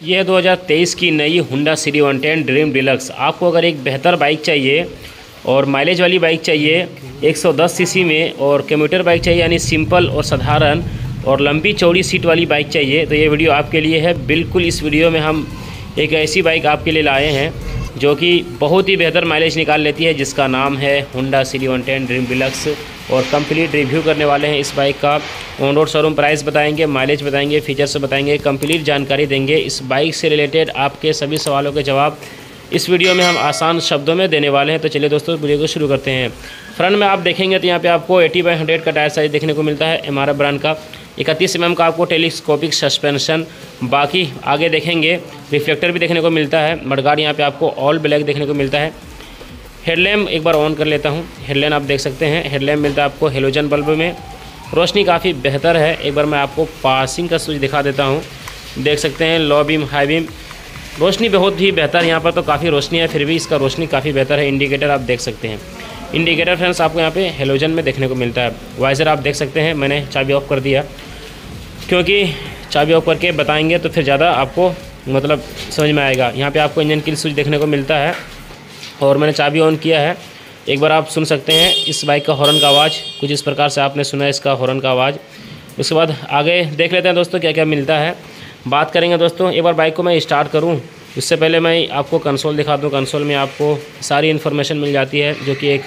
ये है 2023 की नई Honda CD one ten Dream Deluxe आपको अगर एक बेहतर बाइक चाहिए और माइलेज वाली बाइक चाहिए 110 सीसी में और कम्यूटर बाइक चाहिए, यानी सिंपल और साधारण और लंबी चौड़ी सीट वाली बाइक चाहिए तो ये वीडियो आपके लिए है। बिल्कुल इस वीडियो में हम एक ऐसी बाइक आपके लिए लाए हैं। जो कि बहुत ही बेहतर माइलेज निकाल लेती है, जिसका नाम है Honda CD one ten Dream Deluxe और कंप्लीट रिव्यू करने वाले हैं इस बाइक का। ऑन रोड शोरूम प्राइस बताएँगे माइलेज बताएँगे फीचर्स बताएँगे कंप्लीट जानकारी देंगे। इस बाइक से रिलेटेड आपके सभी सवालों के जवाब इस वीडियो में हम आसान शब्दों में देने वाले हैं। तो चलिए दोस्तों, वीडियो को शुरू करते हैं। फ्रंट में आप देखेंगे तो यहाँ पे आपको 80 बाई हंड्रेड का टायर साइज़ देखने को मिलता है MRF ब्रांड का। इकतीस एम का आपको टेलीस्कोपिक सस्पेंशन। बाकी आगे देखेंगे, रिफ्लेक्टर भी देखने को मिलता है, मडगार्ड यहाँ पे आपको ऑल ब्लैक देखने को मिलता है। हेडलैम्प एक बार ऑन कर लेता हूँ, हेडलैम्प आप देख सकते हैं, हेडलैम्प मिलता है आपको हेलोजन बल्ब में। रोशनी काफ़ी बेहतर है, एक बार मैं आपको पासिंग का स्विच दिखा देता हूँ। देख सकते हैं, लो बीम, हाई बीम, रोशनी बहुत ही बेहतर, यहाँ पर तो काफ़ी रोशनी है, फिर भी इसका रोशनी काफ़ी बेहतर है, इंडिकेटर आप देख सकते हैं। इंडिकेटर फ्रेंड्स आपको यहाँ पे हेलोजन में देखने को मिलता है। वाइज़र आप देख सकते हैं, मैंने चाबी ऑफ़ कर दिया क्योंकि चाबी ऑफ़ करके बताएँगे तो फिर ज़्यादा आपको मतलब समझ में आएगा। यहाँ पे आपको इंजन की स्विच देखने को मिलता है। और मैंने चाबी ऑन किया है। एक बार आप सुन सकते हैं, इस बाइक का हॉर्न का आवाज़। कुछ इस प्रकार से आपने सुना है इसका हॉर्न का आवाज़। उसके बाद आगे देख लेते हैं दोस्तों क्या क्या मिलता है। बात करेंगे दोस्तों, एक बार बाइक को मैं स्टार्ट करूँ। उससे पहले मैं आपको कंसोल दिखा दूँ। कंसोल में आपको सारी इन्फॉर्मेशन मिल जाती है जो कि एक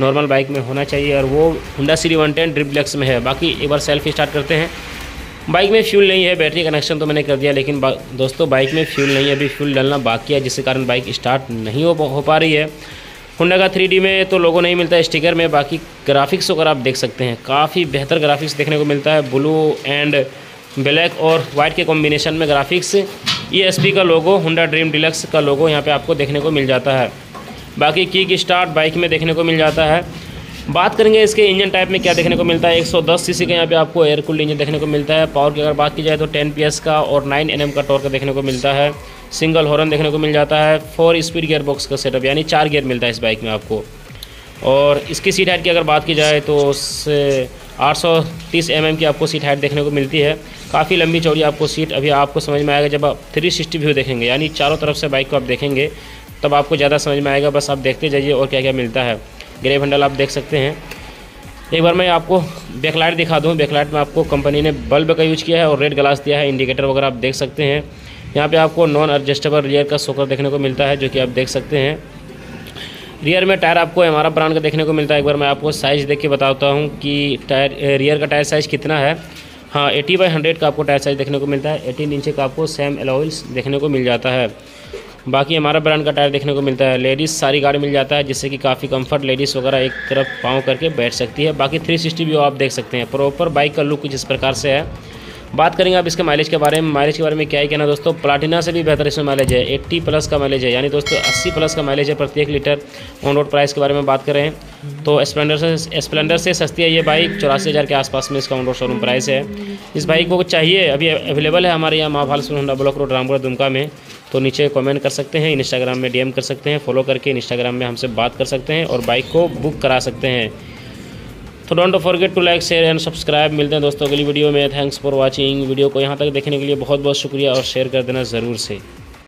नॉर्मल बाइक में होना चाहिए। और वो हुडा सीरी वन टेन ड्रिप्लेक्स में है। बाकी एक बार सेल्फ स्टार्ट करते हैं। बाइक में फ्यूल नहीं है बैटरी कनेक्शन तो मैंने कर दिया लेकिन बा... दोस्तों बाइक में फ्यूल नहीं है। अभी फ्यूल डालना बाकी है जिसके कारण बाइक स्टार्ट नहीं हो, हो पा रही है। हुडा का थ्री में तो लोगों नहीं मिलता स्टिकर में। बाकी ग्राफिक्स अगर आप देख सकते हैं काफ़ी बेहतर ग्राफिक्स देखने को मिलता है। ब्लू एंड ब्लैक और वाइट के कॉम्बिनेशन में ग्राफिक्स ई का लोगो हुडा ड्रीम डिलक्स का लोगो यहाँ पर आपको देखने को मिल जाता है। बाकी की स्टार्ट बाइक में देखने को मिल जाता है। बात करेंगे इसके इंजन टाइप में क्या देखने को मिलता है। 110 सीसी का यहाँ पे आपको एयर कूल्ड इंजन देखने को मिलता है। पावर की अगर बात की जाए तो 10 पीएस का और 9 एनएम का टॉर्क देखने को मिलता है। सिंगल हॉर्न देखने को मिल जाता है। फोर स्पीड गियर बॉक्स का सेटअप यानी चार गियर मिलता है इस बाइक में आपको। और इसकी सीट हाइट की अगर बात की जाए तो आठ सौ तीस एम की आपको सीट हाइट देखने को मिलती है। काफ़ी लंबी चौड़ी आपको सीट अभी आपको समझ में आएगा जब आप थ्री सिक्सटी व्यू देखेंगे, यानी चारों तरफ़ से बाइक को आप देखेंगे, तब आपको ज़्यादा समझ में आएगा। बस आप देखते जाइए और क्या क्या मिलता है। ग्रे हंडल आप देख सकते हैं। एक बार मैं आपको बैकलाइट दिखा दूँ। बैकलाइट में आपको कंपनी ने बल्ब का यूज़ किया है और रेड ग्लास दिया है। इंडिकेटर वगैरह आप देख सकते हैं। यहाँ पे आपको नॉन एडजस्टेबल रियर का सोकर देखने को मिलता है, जो कि आप देख सकते हैं। रियर में टायर आपको हमारा ब्रांड का देखने को मिलता है। एक बार मैं आपको साइज़ देख के बताता हूँ कि टायर रियर का टायर साइज़ कितना है। हाँ एटी बाई हंड्रेड का आपको टायर साइज़ देखने को मिलता है। एटीन इंच का आपको सेम एलोइल्स देखने को मिल जाता है। बाकी हमारा ब्रांड का टायर देखने को मिलता है। लेडीज़ सारी गाड़ी मिल जाता है, जिससे कि काफ़ी कंफर्ट लेडीज़ वगैरह एक तरफ़ पाँव करके बैठ सकती है। बाकी 360 व्यू आप देख सकते हैं। प्रॉपर बाइक का लुक कुछ इस प्रकार से है बात करेंगे आप इसके माइलेज के बारे में। माइलेज के बारे में क्या ही कहना दोस्तों? प्लाटिना से भी बेहतर इसमें माइलेज है। 80 प्लस का माइलेज है। यानी दोस्तों 80 प्लस का माइलेज है प्रत्येक लीटर ऑन रोड प्राइस के बारे में बात करें तो स्प्लेंडर से स्प्लेंडर से सस्ती है ये बाइक चौरासी हज़ार के आसपास में इसका ऑन रोड शोरूम प्राइस है। इस बाइक को चाहिए, अभी अवेलेबल है हमारे यहाँ Mahabhal Honda block road Ramgarh, Dumka में। तो नीचे कमेंट कर सकते हैं इंस्टाग्राम में डीएम कर सकते हैं फॉलो करके इंस्टाग्राम में हमसे बात कर सकते हैं और बाइक को बुक करा सकते हैं। तो don't forget to like share and subscribe मिलते हैं दोस्तों अगली वीडियो में. थैंक्स फॉर वॉचिंग वीडियो को यहाँ तक देखने के लिए बहुत बहुत शुक्रिया और शेयर कर देना ज़रूर से.